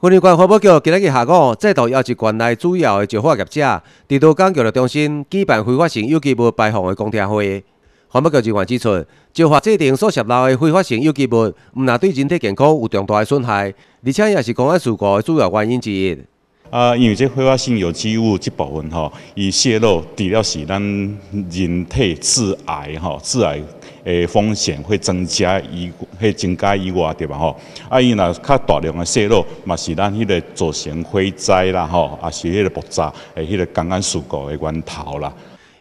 婚姻关环保局今日下午再度邀集县内主要的石化业者，伫多港交流中心举办非法性有机物排放的公听会。环保局人员指出，石化制定所泄漏的非法性有机物，毋但对人体健康有重大的损害，而且也是公安事故的主要原因之一。啊，因为这非法性有机物这部分吼，伊泄漏除了是咱人体致癌吼，致癌。诶，风险会增加以会增加以外，对吧？吼，啊，伊若较大量的泄漏，嘛是咱迄个造成火灾啦，吼，也是迄个爆炸诶，迄个公安事故的源头啦。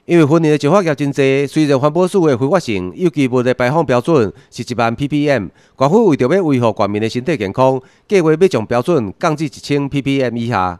因为婚姻的执法业真济，虽然环保署的挥发性有机物的排放标准是一万 ppm，官府为着要维护国民的身体健康，计划要将标准降至一千 ppm 以下。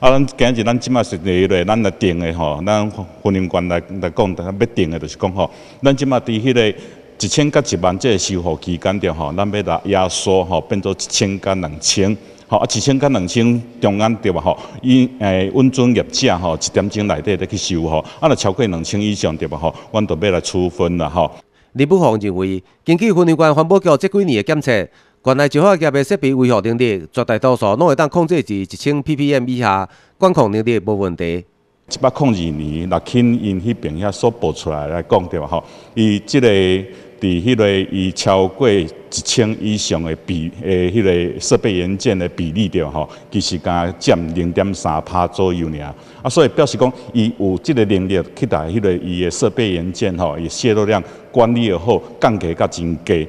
啊，咱今日咱即马是伫个咱来定的吼，咱婚姻关来来讲，咱要定的就是讲吼，咱即马伫迄个一千甲一万这个修复期间着吼，咱要来压缩吼，变做一千甲两千，吼啊一千甲两千中间对吧吼？伊诶稳准业者吼，一点钟内底来去收吼，啊若超过两千以上对吧吼？阮就要来处分啦吼。李不宏认为，根据婚姻关环保局这几年的检测。原来石化业的设备维护能力，绝大多数拢会当控制在一千 ppm 以下，管控能力无问题。一百零二年，那肯因迄边遐所报出来来讲对吧？吼，伊即个伫迄个伊超过一千以上的比诶，迄个设备元件的比例对吧？吼，其实敢占零点三帕左右尔。啊，所以表示讲，伊有即个能力去达迄个伊的设备元件吼，伊泄漏量管理又好，降低甲真低。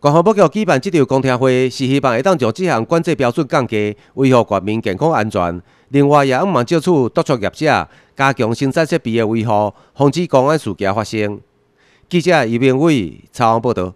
关环保局举办这场公听会，是希望会当将这项管制标准降低，维护国民健康安全。另外，也毋茫借此督促业者加强生产设备的维护，防止公安事件发生。记者余明伟采访报道。